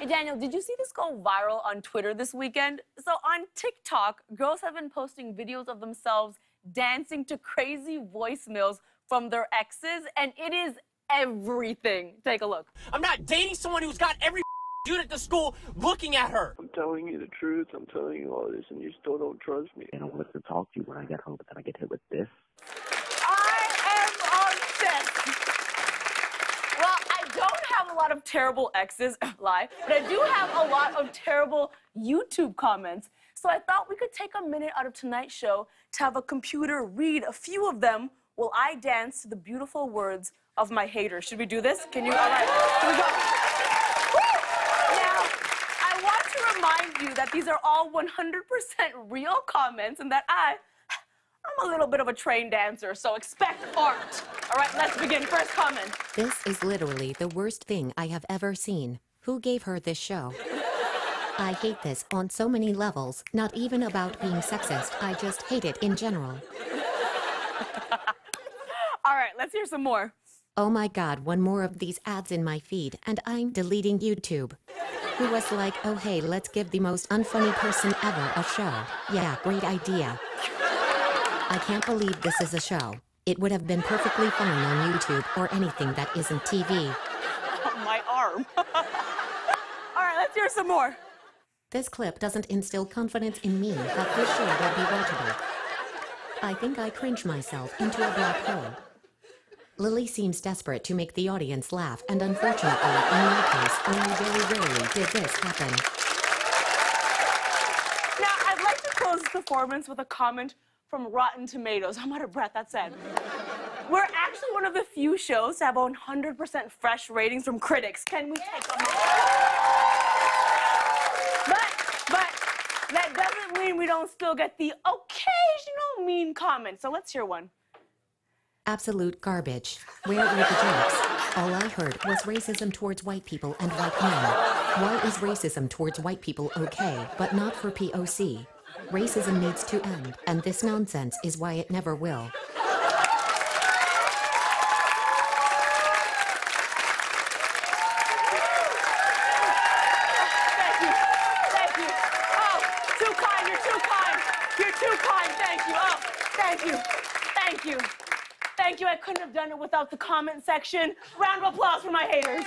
Hey, Daniel, did you see this go viral on Twitter this weekend? So, on TikTok, girls have been posting videos of themselves dancing to crazy voicemails from their exes, and it is everything. Take a look. I'm not dating someone who's got every dude at the school looking at her. I'm telling you the truth. I'm telling you all this, and you still don't trust me. I don't want to talk to you when I get home, but then I get hit with this. I am obsessed. Well, I don't have a lot of terrible exes, lie, but I do have a lot of terrible YouTube comments. So I thought we could take a minute out of tonight's show to have a computer read a few of them while I dance to the beautiful words of my haters. Should we do this? Can you? All right, here we go. Now, I want to remind you that these are all 100% real comments and that I, I'm a little bit of a trained dancer, so expect art. All right, let's begin. First comment. This is literally the worst thing I have ever seen. Who gave her this show? I hate this on so many levels, not even about being sexist, I just hate it in general. All right, let's hear some more. Oh my god, one more of these ads in my feed, and I'm deleting YouTube. Who was like, oh hey, let's give the most unfunny person ever a show. Yeah, great idea. I can't believe this is a show. It would have been perfectly fine on YouTube or anything that isn't TV. my arm. All right, let's hear some more. This clip doesn't instill confidence in me that this show will be watchable. I think I cringe myself into a black hole. Lilly seems desperate to make the audience laugh, and unfortunately, in my case, only very rarely did this happen. Now, I'd like to close this performance with a comment from Rotten Tomatoes. I'm out of breath, that's sad. We're actually one of the few shows to have 100% fresh ratings from critics. Can we take a minute? But, but, that doesn't mean we don't still get the occasional mean comment. So let's hear one. Absolute garbage. Where were the jokes? All I heard was racism towards white people and white men. Why is racism towards white people okay, but not for POC? Racism needs to end, and this nonsense is why it never will. Thank you. Oh. Oh. I couldn't have done it without the comment section. Round of applause for my haters.